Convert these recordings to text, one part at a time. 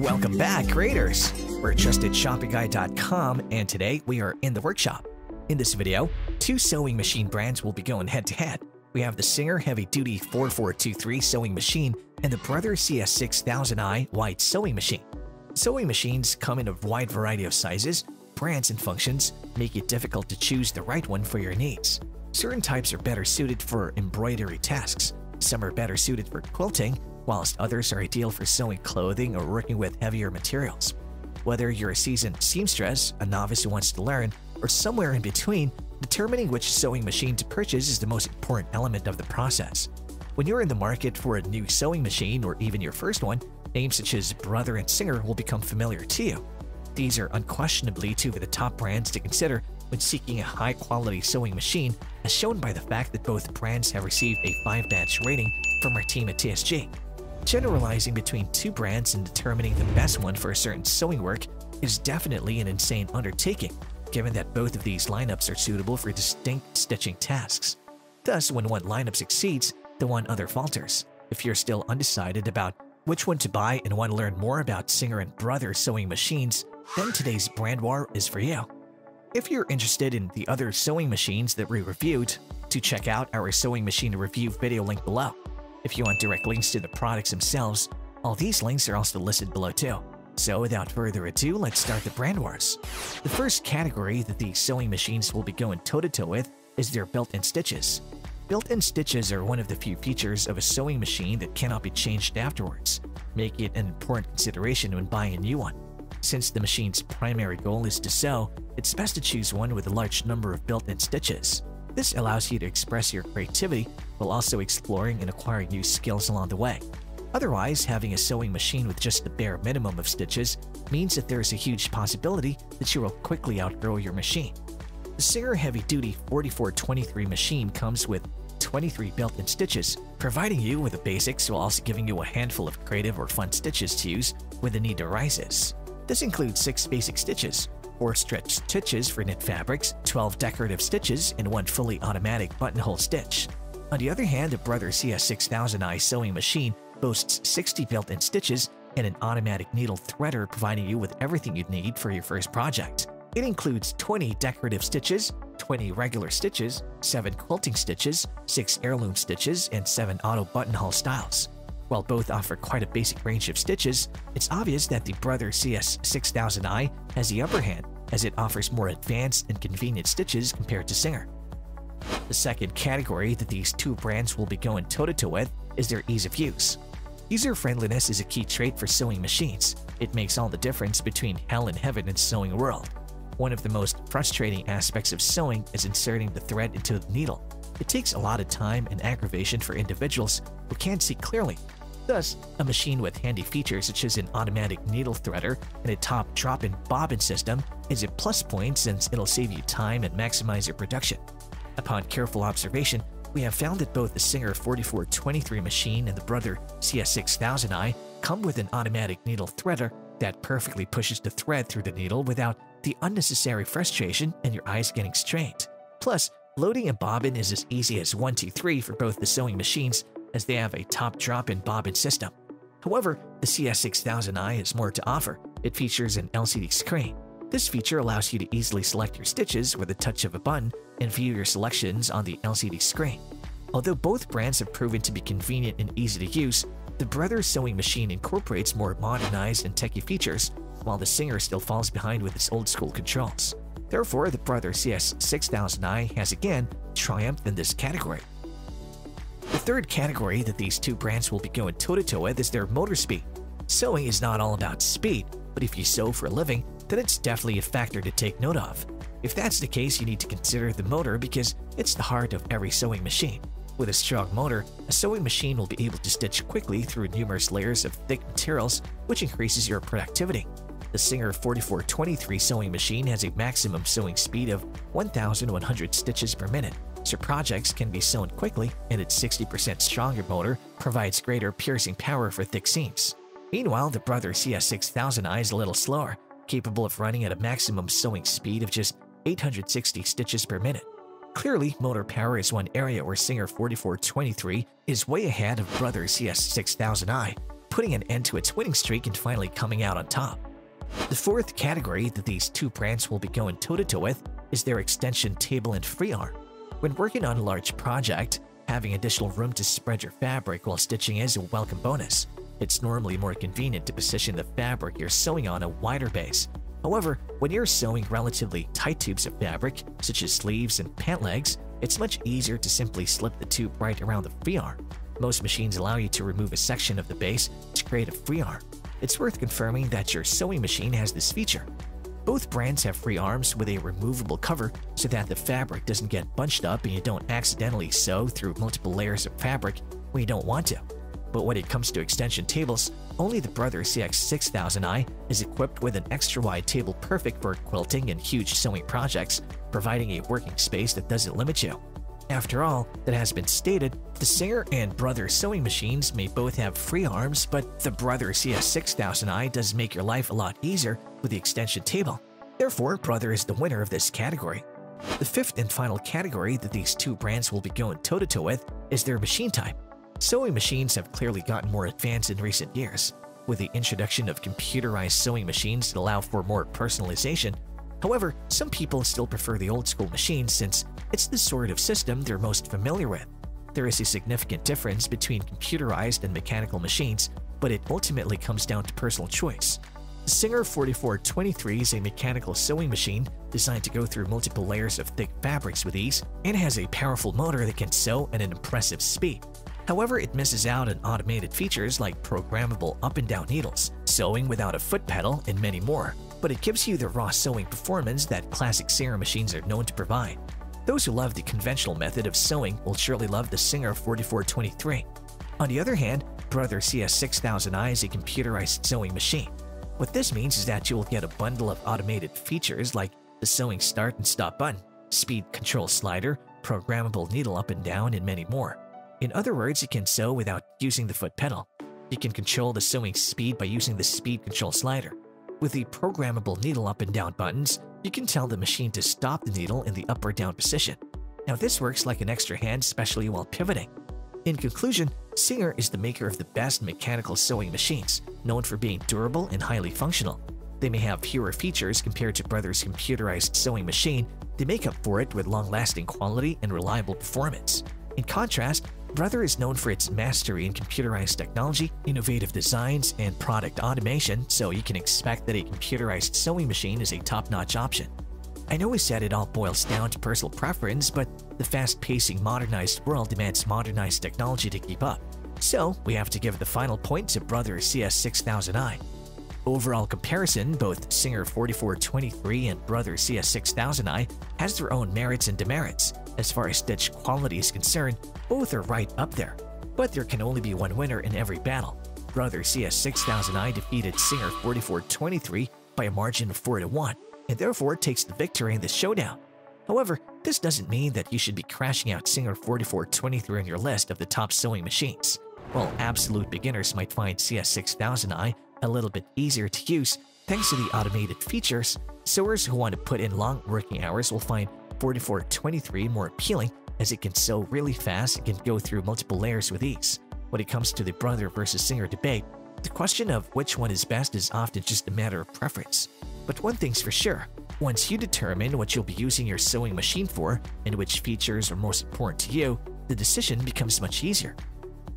Welcome back, creators! We're at trusted.shoppingguide.com and today we are in the workshop. In this video, two sewing machine brands will be going head to head. We have the Singer Heavy Duty 4423 sewing machine and the Brother CS6000i wide sewing machine. Sewing machines come in a wide variety of sizes, brands, and functions, make it difficult to choose the right one for your needs. Certain types are better suited for embroidery tasks, some are better suited for quilting, whilst others are ideal for sewing clothing or working with heavier materials. Whether you're a seasoned seamstress, a novice who wants to learn, or somewhere in between, determining which sewing machine to purchase is the most important element of the process. When you're in the market for a new sewing machine or even your first one, names such as Brother and Singer will become familiar to you. These are unquestionably two of the top brands to consider when seeking a high-quality sewing machine, as shown by the fact that both brands have received a 5-batch rating from our team at TSG. Generalizing between two brands and determining the best one for a certain sewing work is definitely an insane undertaking, given that both of these lineups are suitable for distinct stitching tasks. Thus, when one lineup succeeds, the one other falters. If you're still undecided about which one to buy and want to learn more about Singer & Brother sewing machines, then today's brand war is for you. If you're interested in the other sewing machines that we reviewed, to check out our sewing machine review video link below. If you want direct links to the products themselves, all these links are also listed below too. So without further ado, let's start the brand wars. The first category that these sewing machines will be going toe-to-toe -to -toe with is their built-in stitches. Built-in stitches are one of the few features of a sewing machine that cannot be changed afterwards, making it an important consideration when buying a new one. Since the machine's primary goal is to sew, it's best to choose one with a large number of built-in stitches. This allows you to express your creativity while also exploring and acquiring new skills along the way. Otherwise, having a sewing machine with just the bare minimum of stitches means that there is a huge possibility that you will quickly outgrow your machine. The Singer Heavy Duty 4423 machine comes with 23 built-in stitches, providing you with the basics while also giving you a handful of creative or fun stitches to use when the need arises. This includes 6 basic stitches, 4 stretch stitches for knit fabrics, 12 decorative stitches, and 1 fully automatic buttonhole stitch. On the other hand, the Brother CS6000i sewing machine boasts 60 built-in stitches and an automatic needle threader providing you with everything you'd need for your first project. It includes 20 decorative stitches, 20 regular stitches, 7 quilting stitches, 6 heirloom stitches, and 7 auto buttonhole styles. While both offer quite a basic range of stitches, it's obvious that the Brother CS6000i has the upper hand as it offers more advanced and convenient stitches compared to Singer. The second category that these two brands will be going toe-to-toe -to -toe with is their ease of use. User-friendliness is a key trait for sewing machines. It makes all the difference between hell and heaven in sewing world. One of the most frustrating aspects of sewing is inserting the thread into the needle. It takes a lot of time and aggravation for individuals who can't see clearly Thus, a machine with handy features such as an automatic needle threader and a top drop-in bobbin system is a plus point since it'll save you time and maximize your production. Upon careful observation, we have found that both the Singer 4423 machine and the Brother CS6000i come with an automatic needle threader that perfectly pushes the thread through the needle without the unnecessary frustration and your eyes getting strained. Plus, loading a bobbin is as easy as 1, 2, 3 for both the sewing machines as they have a top drop-in bobbin system. However, the CS6000i has more to offer. It features an LCD screen. This feature allows you to easily select your stitches with a touch of a button and view your selections on the LCD screen. Although both brands have proven to be convenient and easy to use, the Brother sewing machine incorporates more modernized and techy features, while the Singer still falls behind with its old-school controls. Therefore, the Brother CS6000i has again triumphed in this category. The third category that these two brands will be going toe-to-toe -to -toe with is their motor speed. Sewing is not all about speed, but if you sew for a living, then it's definitely a factor to take note of. If that's the case, you need to consider the motor because it's the heart of every sewing machine. With a strong motor, a sewing machine will be able to stitch quickly through numerous layers of thick materials, which increases your productivity. The Singer 4423 sewing machine has a maximum sewing speed of 1,100 stitches per minute, so projects can be sewn quickly and its 60% stronger motor provides greater piercing power for thick seams. Meanwhile, the Brother CS6000i is a little slower, capable of running at a maximum sewing speed of just 860 stitches per minute. Clearly, motor power is one area where Singer 4423 is way ahead of Brother CS6000i. putting an end to its winning streak and finally coming out on top. The fourth category that these two brands will be going toe-to-toe with is their extension table and free arm. When working on a large project, having additional room to spread your fabric while stitching is a welcome bonus. It's normally more convenient to position the fabric you're sewing on a wider base. However, when you're sewing relatively tight tubes of fabric, such as sleeves and pant legs, it's much easier to simply slip the tube right around the free arm. Most machines allow you to remove a section of the base to create a free arm. It's worth confirming that your sewing machine has this feature. Both brands have free arms with a removable cover so that the fabric doesn't get bunched up and you don't accidentally sew through multiple layers of fabric when you don't want to. But when it comes to extension tables, only the Brother CS6000i is equipped with an extra-wide table perfect for quilting and huge sewing projects, providing a working space that doesn't limit you. After all, that has been stated, the Singer and Brother sewing machines may both have free arms, but the Brother CS6000i does make your life a lot easier with the extension table. Therefore, Brother is the winner of this category. The fifth and final category that these two brands will be going toe-to-toe -to -toe with is their machine type. Sewing machines have clearly gotten more advanced in recent years, with the introduction of computerized sewing machines that allow for more personalization. However, some people still prefer the old-school machines since it's the sort of system they're most familiar with. There is a significant difference between computerized and mechanical machines, but it ultimately comes down to personal choice. Singer 4423 is a mechanical sewing machine designed to go through multiple layers of thick fabrics with ease and has a powerful motor that can sew at an impressive speed. However, it misses out on automated features like programmable up and down needles, sewing without a foot pedal, and many more, but it gives you the raw sewing performance that classic Singer machines are known to provide. Those who love the conventional method of sewing will surely love the Singer 4423. On the other hand, Brother CS6000i is a computerized sewing machine. What this means is that you will get a bundle of automated features like the sewing start and stop button, speed control slider, programmable needle up and down, and many more. In other words, you can sew without using the foot pedal. You can control the sewing speed by using the speed control slider. With the programmable needle up and down buttons, you can tell the machine to stop the needle in the up or down position. Now this works like an extra hand, especially while pivoting. In conclusion, Singer is the maker of the best mechanical sewing machines, known for being durable and highly functional. They may have fewer features compared to Brothers' computerized sewing machine, they make up for it with long-lasting quality and reliable performance. In contrast, Brother is known for its mastery in computerized technology, innovative designs, and product automation, so you can expect that a computerized sewing machine is a top-notch option. I know we said it all boils down to personal preference, but the fast-pacing modernized world demands modernized technology to keep up. So, we have to give the final point to Brother CS6000i. Overall comparison, both Singer 4423 and Brother CS6000i has their own merits and demerits. As far as stitch quality is concerned, both are right up there. But there can only be one winner in every battle. Brother CS6000i defeated Singer 4423 by a margin of 4 to 1, and therefore takes the victory in this showdown. However, this doesn't mean that you should be crashing out Singer 4423 on your list of the top sewing machines. While absolute beginners might find CS6000i a little bit easier to use thanks to the automated features, sewers who want to put in long working hours will find 4423 more appealing as it can sew really fast and can go through multiple layers with ease. When it comes to the brother versus singer debate, the question of which one is best is often just a matter of preference. But one thing's for sure, once you determine what you'll be using your sewing machine for and which features are most important to you, the decision becomes much easier.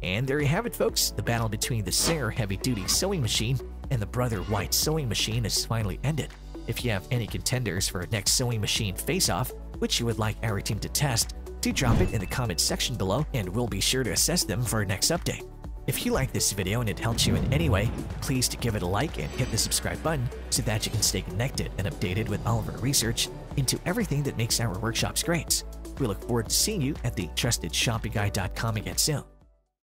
And there you have it folks, the battle between the Singer heavy-duty sewing machine and the Brother Wide sewing machine has finally ended. If you have any contenders for a next sewing machine face-off, which you would like our team to test, do drop it in the comments section below and we'll be sure to assess them for our next update. If you like this video and it helps you in any way, please give it a like and hit the subscribe button so that you can stay connected and updated with all of our research into everything that makes our workshops great. We look forward to seeing you at the TrustedShoppingGuide.com again soon.